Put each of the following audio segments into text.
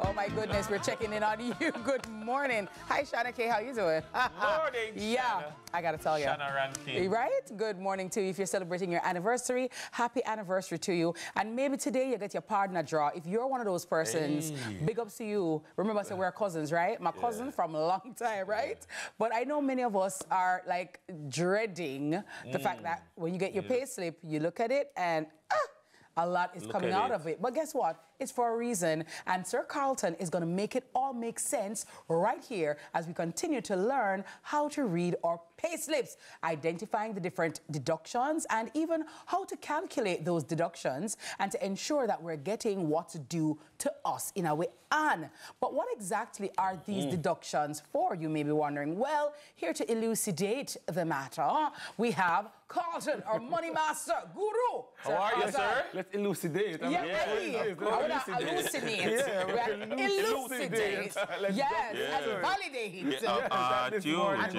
Oh my goodness, we're checking in on you. Good morning. Hi, Shana K. How you doing? Good morning, Yeah, Shana. I gotta tell you. Shana Rankin. Right? Good morning to you. If you're celebrating your anniversary, happy anniversary to you. And maybe today you get your partner draw. If you're one of those persons, Hey. big ups to you. Remember, I said we're cousins, right? My cousin from a long time, right? But I know many of us are like dreading the Mm. fact that when you get your pay slip, you look at it and ah, a lot is Look coming out it. of it. But guess what? It's for a reason. And Sir Carlton is going to make it all make sense right here as we continue to learn how to read our pay slips, identifying the different deductions and even how to calculate those deductions and to ensure that we're getting what's due to us in our way on. But what exactly are these Mm. deductions for, you may be wondering? Well, here to elucidate the matter, we have Carlton, our money master guru. How are you, sir? Let's elucidate. I Yeah, mean, hey, let's elucidate. hallucinate. Yeah, we Right? Elucidate. elucidate. Yes, jump and into it. validate. Yeah, uh, uh, this to you, morning. which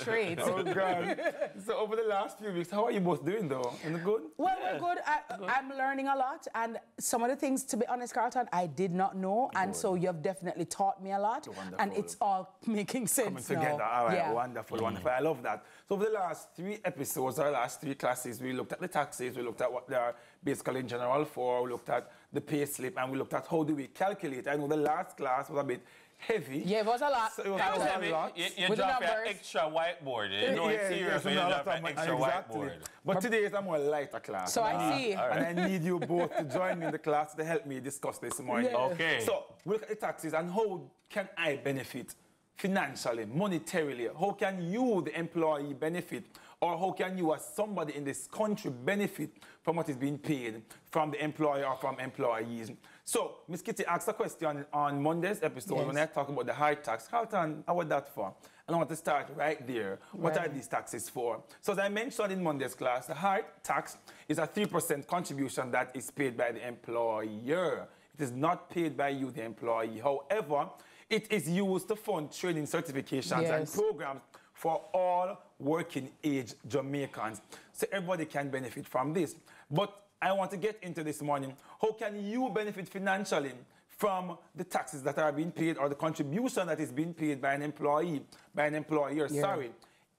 And is over very we can good. concentrate. Oh, God. So over the last few weeks, how are you both doing, though? In the good? Well, we're good. I, I'm learning a lot, and some of the things, to be honest, Carlton, I did not know, and so you've definitely taught me a lot, Wonderful. and it's all making sense Coming together. now. All right, yeah. wonderful, wonderful. I love that. So over the last three episodes, our last three classes, we looked at the taxes, we looked at what they are basically in general for, we looked at the pay slip, and we looked at how do we calculate. I know the last class was a bit heavy. Yeah, it was a lot. So it was, That it was was heavy. a lot. You, you With the drop your numbers. extra whiteboard. Eh? You know it's Yeah, serious yes, when you no, drop that's your not- extra exactly. whiteboard. But today is a more lighter class. So I And see. And I need you both to join me in the class to help me discuss this morning. Yeah. Okay. So we look at the taxes and how can I benefit financially, monetarily? How can you, the employee, benefit? Or how can you, as somebody in this country, benefit from what is being paid from the employer or from employees? So, Ms. Kitty asked a question on Monday's episode Yes. when I talked about the HEART tax. Carlton, how was that for? And I want to start right there. What Right. are these taxes for? So, as I mentioned in Monday's class, the HEART tax is a 3% contribution that is paid by the employer. It is not paid by you, the employee. However, it is used to fund training certifications and programs for all working age Jamaicans. So everybody can benefit from this. But I want to get into this morning. How can you benefit financially from the taxes that are being paid or the contribution that is being paid by an employee, by an employer? Yeah. Sorry.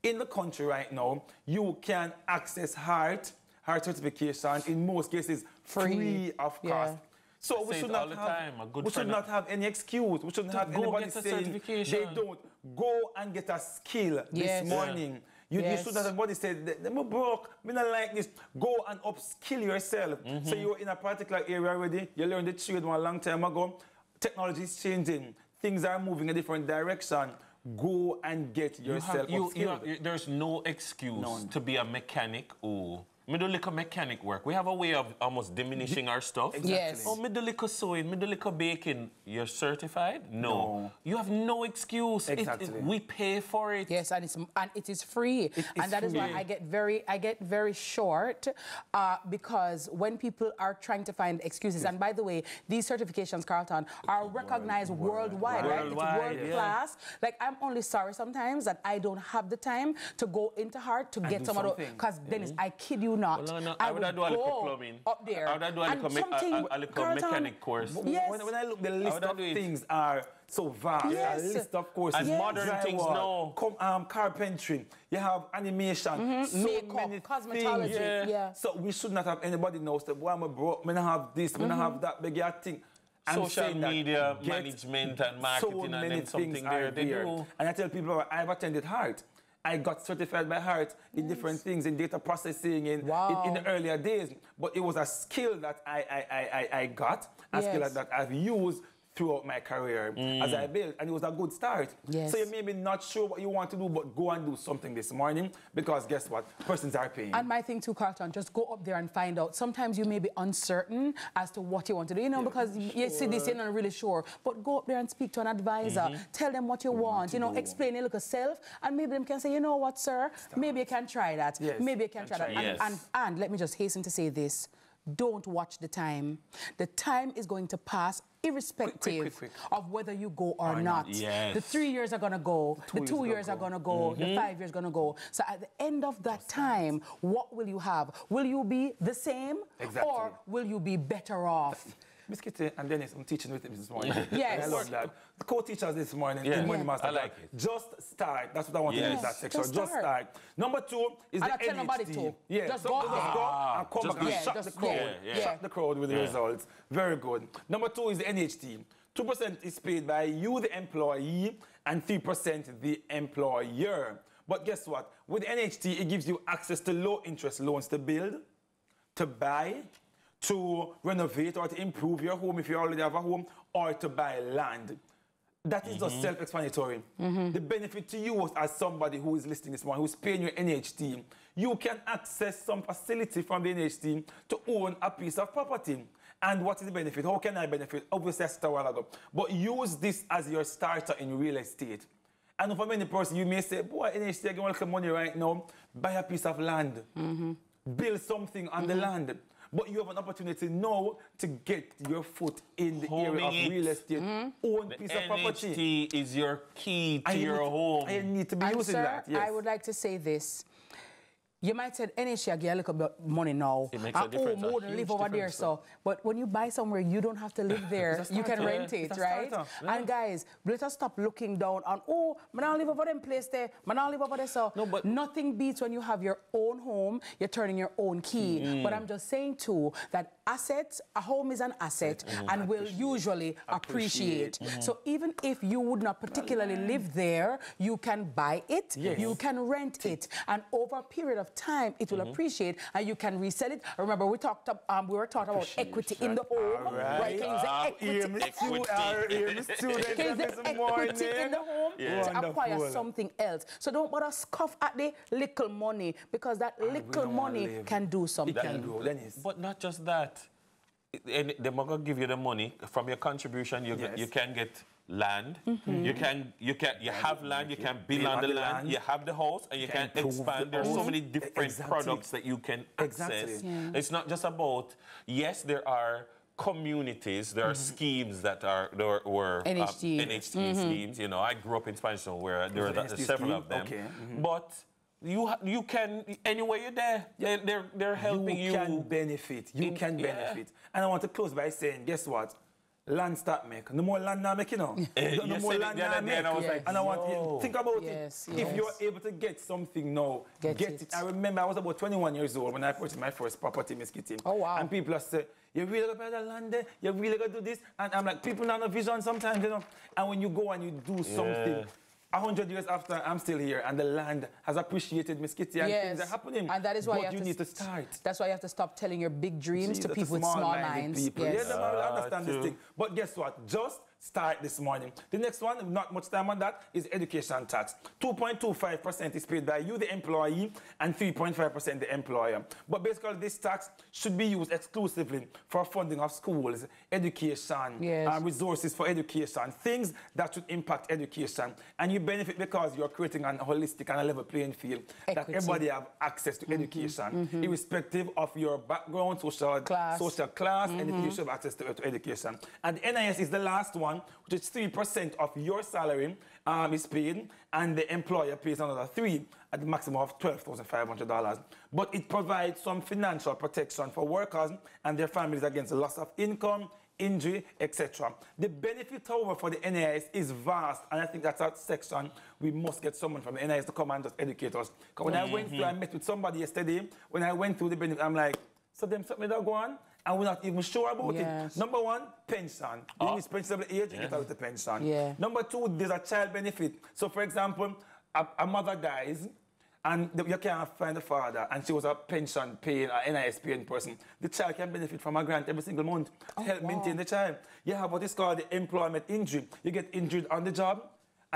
In the country right now, you can access HEART, HEART certification, in most cases, Free. free, of Yeah. cost. So we should not have, time. We should not have any excuse. We shouldn't have anybody get saying they don't go and get a skill Yes. this morning. You, you Yes. should not have somebody said, them broke, me not like this. Go and upskill yourself. Mm-hmm. So you're in a particular area already, you learned the trade one long time ago. Technology is changing. Things are moving a different direction. Go and get You yourself have, you, you upskilled. have, there's no excuse None. to be a mechanic or me do little mechanic work. We have a way of almost diminishing our stuff. Exactly. Yes. Oh, me do little sewing, me do little baking. You're certified? No. No. You have no excuse. It- it- Exactly. we pay for it. Yes, and it's and it is free, is and that is why free. I get very I get very short uh, because when people are trying to find excuses, and by the way, these certifications, Carlton, are recognized worldwide, right? It's Worldwide, world yeah. class. Like I'm only sorry sometimes that I don't have the time to go into HEART to get do some of those. something. Because Dennis, I kid you not, Well, no, no, I I would would do a little go plumbing. up there. I would do a and little, me- a- a, a little Carlton, mechanic course. Yes. When, when I look, the list of do it. things are so vast. Yes. A list of courses. And modern things now. Com, um, carpentry. You have animation. So Makeup, many cosmetology, things. yeah. Yeah. So we should not have anybody knows that, boy, I'm a broke, me not have this, me not have that, big thing. I'm Social media management and so marketing and then something there. there. And I tell people, I've attended HEART. I got certified by HEART in different things, in data processing, in, Wow. in, in the earlier days. But it was a skill that I, I, I, I, I got, a skill that I've used throughout my career as I mm. built, and it was a good start. Yes. So you may be not sure what you want to do, but go and do something this morning because guess what? Persons are paying. And my thing too, Carlton, just go up there and find out. Sometimes you may be uncertain as to what you want to do, you know, because you see this, you're not really sure. But go up there and speak to an advisor. Mm-hmm. Tell them what you want, you know, do. explain it look self, and maybe them can say, you know what, sir, maybe you can try that. Yes, Maybe you can can try that. try And, and, and let me just hasten to say this. Don't watch the time. The time is going to pass irrespective quick, quick. of whether you go or, Or not. not. Yes. The three years are going to go. the two gonna years are go. going to go. The mm-hmm. five years are going to go. So at the end of that time, what will you have? Will you be the same Exactly. or will you be better off? Miss Kitty and Dennis, I'm teaching with him this morning. Yes. I love that. The co-teachers this morning Yeah. in Money Yeah. Master. I like it. Just start. That's what I want to do in that section. Just Just start. start. Number two is And the I tell nobody NHT. to. Yeah. Just so go just there. go and come ah, Just back and do it. shock the crowd. go. Yeah, yeah. Shock the crowd with the Yeah. results. Very good. Number two is the NHT. 2% is paid by you, the employee, and 3% the employer. But guess what? With NHT, it gives you access to low interest loans to build, to buy, to renovate or to improve your home if you already have a home, or to buy land. That is just mm-hmm. self-explanatory. Mm-hmm. The benefit to you as somebody who is listening this morning, who's paying your NHT, you can access some facility from the NHT to own a piece of property. And what is the benefit? How can I benefit? Obviously, I said a while ago. But use this as your starter in real estate. And for many person, you may say, boy, NHT, I a little money right now. Buy a piece of land. Mm-hmm. Build something on the land. But you have an opportunity now to get your foot in the area of it. real estate. Mm-hmm. Own The piece of property. NHT is your key to I your need home. I need to be And using sir, that. Yes. I would like to say this. You might say NHT I get a little bit money now. It makes a and, difference, Oh, a more than live over there, so. But when you buy somewhere, you don't have to live there. You can rent it, right? starter. And guys, let us stop looking down on, oh, man, I live over them place there. Man, I live over there, so. No, but- Nothing beats when you have your own home, you're turning your own key. Mm. But I'm just saying, too, that assets, a home is an asset Mm. and will usually appreciate. Appreciate. So even if you would not particularly live there, you can buy it, Yes. you can rent it, and over a period of time, it will appreciate, and you can resell it. Remember, we talked up, um, we were talking about equity in the home, All right? Can you use the Ah, equity, Hear Equity. stu- uh, hear me students can use this equity morning. in the home to acquire something else. So don't bother scoff at the little money because that little money live. can do something. It can do. But not just that. And they're going to give you the money from your contribution. You, Yes. you can get land. Mm-hmm. You can you can you have land. You can build Build on on the the land. land. You have the house, and you can can, expand. the There's so many different Exactly. products that you can Exactly. access. Yeah. It's not just about yes, there are communities, there are Mm-hmm. schemes that are there were uh, NHT. NHT schemes. You know, I grew up in Spanish Town where there Was are it several scheme? of them. Okay. Mhm. But you you can anywhere you're there. They're they're, they're helping you. you can benefit. You in- can yeah. benefit. And I want to close by saying, guess what? Land start make. No more land now make, you know. Eh, no you more land now day and I make. was like, and I want yo. you think about Yes, it. yes. If you're able to get something now, Get get, it. it. I remember I was about 21 years old when I purchased my first property, Miss Kitty. Oh, wow. And people are say, you really gonna buy the land there? You really gonna do this? And I'm like, people not a vision sometimes, you know. And when you go and you do something, a hundred years after, I'm still here, and the land has appreciated Miss Kitty, and things are happening. And that is why but you, have you to need to start. That's why you have to stop telling your big dreams to Jesus, people with small small-minded minds. People. Yes. Yeah, them will understand this true. thing. But guess what? Just start this morning. The next one, not much time on that, is education tax. 2.25% is paid by you, the employee, and 3.5% the employer. But basically, this tax should be used exclusively for funding of schools, education, Yes. uh, resources for education, things that should impact education. And you benefit because you're creating an holistic and a level playing field that everybody have access to education, irrespective of your background, social Class. social class, anything you should have access to, to education. And the NIS is the last one, which is 3% of your salary um, is paid, and the employer pays another 3 at the maximum of $12,500. But it provides some financial protection for workers and their families against the loss of income, injury, etc. The benefit, however, for the NIS is vast, and I think that's that section we must get someone from the NIS to come and just educate us. 'Cause when I went through, I met with somebody yesterday. When I went through the benefit, I'm like, so them something that go on, and we're not even sure about Yes. it. Number one, pension. When you reach pensionable age, you get out the pension. Yeah. Number two, there's a child benefit. So, for example, a, a mother dies, and the, you can't find the father, and she was a pension paying, an NIS paying person. The child can benefit from a grant every single month to oh, help wow. maintain the child. You have what is called the employment injury. You get injured on the job,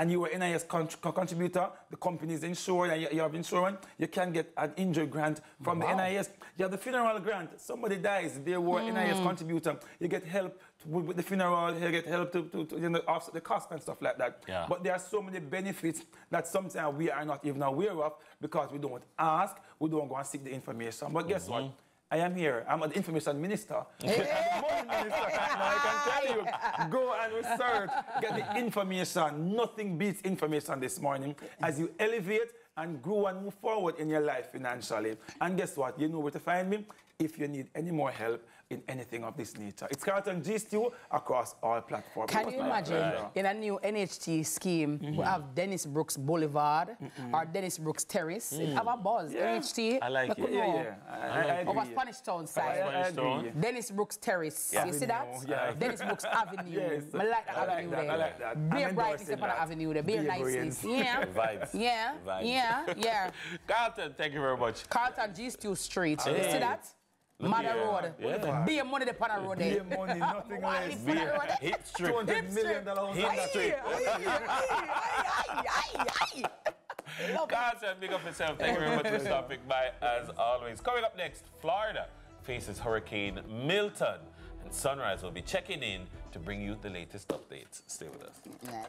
and you were NIS con- con- contributor, the company is insured and you, have insurance, you can get an injury grant from Wow. the NIS. You have the funeral grant. Somebody dies, they were hmm. NIS contributor. You get help with, the funeral, you get help to, to, to you know, offset the cost and stuff like that. Yeah. But there are so many benefits that sometimes we are not even aware of because we don't ask, we don't go and seek the information. But guess what? Mm-hmm. I am here. I'm an information minister. I'm minister. I can tell you, go and research, get the information. Nothing beats information this morning as you elevate and grow and move forward in your life financially. And guess what? You know where to find me. If you need any more help, in anything of this nature. It's Carlton G Stew across all platforms. Can you imagine in a new NHT scheme, Mm-hmm. we have Dennis Brooks Boulevard or Dennis Brooks Terrace? It have a buzz. Yeah. NHT. I like it. Yeah, yeah. I, I, Over. Spanish Town side. I Spanish Town. agree. Dennis Brooks Terrace. Yeah. You see that? Yeah. Dennis Brooks Avenue. Yes. I like that I like avenue that, there. I like that. Beer endorsing upon the avenue there. Beer Beer niceness. brains. Yeah. Vibes. Yeah. Vibes. Yeah. Yeah. Yeah. Carlton, thank you very much. Carlton G Stew Street. You see that? Look Mother here. Road. Yeah. Beer money the pan road eh? there. Beer money, nothing Why less. the pan Beer. road? Eh? Hit street. 200 million dollar on that street. Love. Carlton, big up yourself. Thank you very much for stopping by as always. Coming up next, Florida faces Hurricane Milton. And Sunrise will be checking in to bring you the latest updates. Stay with us. Right.